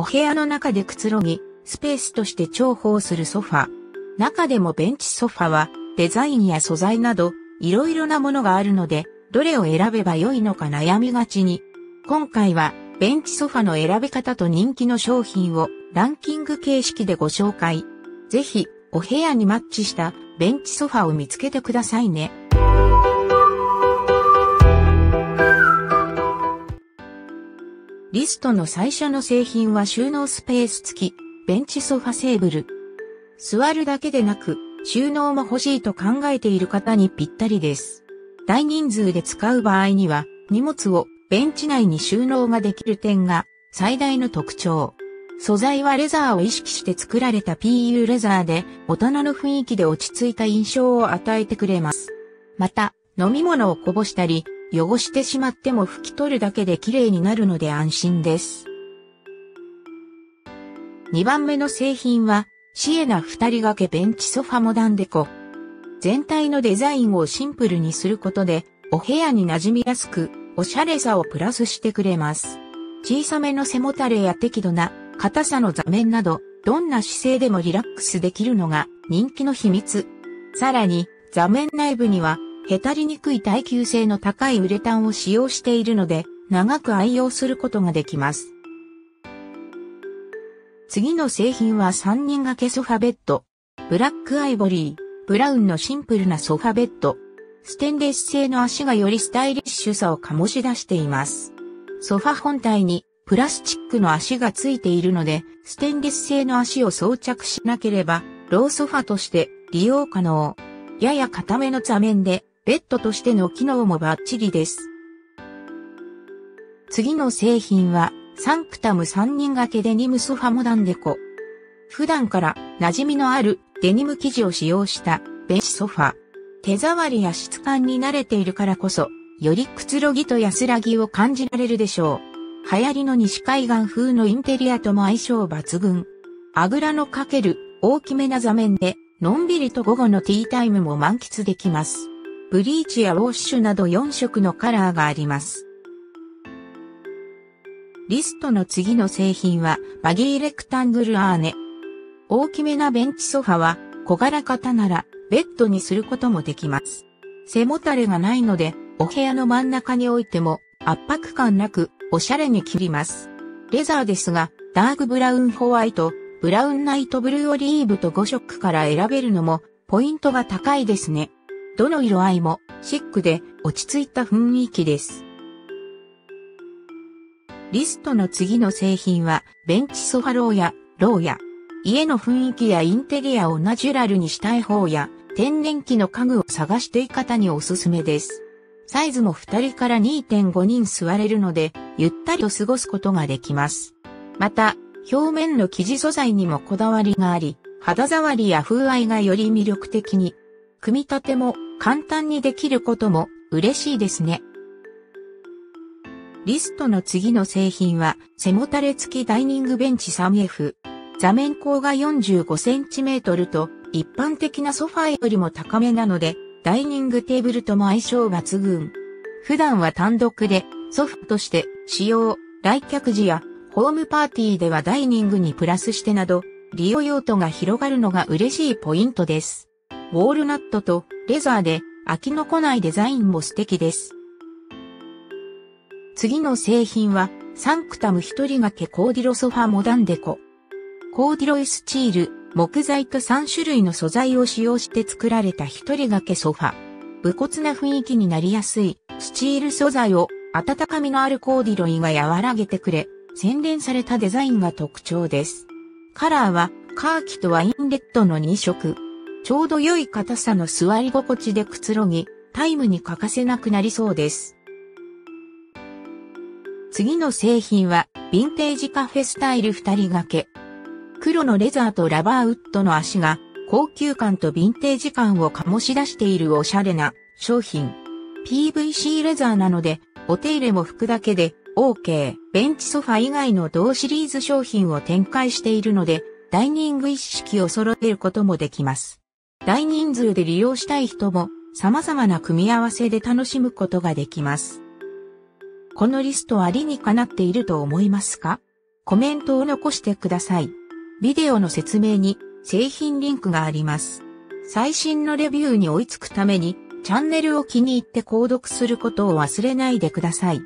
お部屋の中でくつろぎ、スペースとして重宝するソファ。中でもベンチソファは、デザインや素材など、いろいろなものがあるので、どれを選べばよいのか悩みがちに。今回は、ベンチソファの選び方と人気の商品をランキング形式でご紹介。ぜひ、お部屋にマッチしたベンチソファを見つけてくださいね。リストの最初の製品は収納スペース付き、ベンチソファセーブル。座るだけでなく、収納も欲しいと考えている方にぴったりです。大人数で使う場合には、荷物をベンチ内に収納ができる点が最大の特徴。素材はレザーを意識して作られた PU レザーで、大人の雰囲気で落ち着いた印象を与えてくれます。また、飲み物をこぼしたり、汚してしまっても拭き取るだけで綺麗になるので安心です。2番目の製品は、シエナ二人掛けベンチソファモダンデコ。全体のデザインをシンプルにすることで、お部屋に馴染みやすく、おしゃれさをプラスしてくれます。小さめの背もたれや適度な硬さの座面など、どんな姿勢でもリラックスできるのが人気の秘密。さらに、座面内部にはへたりにくい耐久性の高いウレタンを使用しているので、長く愛用することができます。次の製品は3人掛けソファベッド。ブラックアイボリー、ブラウンのシンプルなソファベッド。ステンレス製の足がよりスタイリッシュさを醸し出しています。ソファ本体にプラスチックの足がついているので、ステンレス製の足を装着しなければ、ローソファとして利用可能。やや硬めの座面でベッドとしての機能もバッチリです。次の製品は、サンクタム3人掛けデニムソファモダンデコ。普段から馴染みのあるデニム生地を使用したベンチソファ。手触りや質感に慣れているからこそ、よりくつろぎと安らぎを感じられるでしょう。流行りの西海岸風のインテリアとも相性抜群。あぐらのかける大きめな座面で、のんびりと午後のティータイムも満喫できます。ブリーチやウォッシュなど4色のカラーがあります。リストの次の製品はバギーレクタングルアーネ。大きめなベンチソファは小柄型ならベッドにすることもできます。背もたれがないのでお部屋の真ん中に置いても圧迫感なくおしゃれに切ります。レザーですがダークブラウンホワイト、ブラウンナイトブルーオリーブと5色から選べるのもポイントが高いですね。どの色合いもシックで落ち着いた雰囲気です。リストの次の製品はベンチソファローやローや家の雰囲気やインテリアをナチュラルにしたい方や天然機の家具を探していく方におすすめです。サイズも2人から2.5人座れるのでゆったりと過ごすことができます。また表面の生地素材にもこだわりがあり肌触りや風合いがより魅力的に組み立ても簡単にできることも嬉しいですね。リストの次の製品は背もたれ付きダイニングベンチ 3F。座面高が 45cm と一般的なソファーよりも高めなのでダイニングテーブルとも相性抜群。普段は単独でソファとして使用、来客時やホームパーティーではダイニングにプラスしてなど利用用途が広がるのが嬉しいポイントです。ウォールナットとレザーで飽きのこないデザインも素敵です。次の製品はサンクタム一人掛けコーディロソファモダンデコ。コーディロイスチール、木材と3種類の素材を使用して作られた一人掛けソファ。武骨な雰囲気になりやすいスチール素材を温かみのあるコーディロイが和らげてくれ、洗練されたデザインが特徴です。カラーはカーキとワインレッドの2色。ちょうど良い硬さの座り心地でくつろぎ、タイムに欠かせなくなりそうです。次の製品は、ヴィンテージカフェスタイル二人掛け。黒のレザーとラバーウッドの足が、高級感とヴィンテージ感を醸し出しているおしゃれな商品。PVC レザーなので、お手入れも拭くだけで OK。ベンチソファ以外の同シリーズ商品を展開しているので、ダイニング一式を揃えることもできます。大人数で利用したい人も様々な組み合わせで楽しむことができます。このリストありにかなっていると思いますか？コメントを残してください。ビデオの説明に製品リンクがあります。最新のレビューに追いつくためにチャンネルを気に入って購読することを忘れないでください。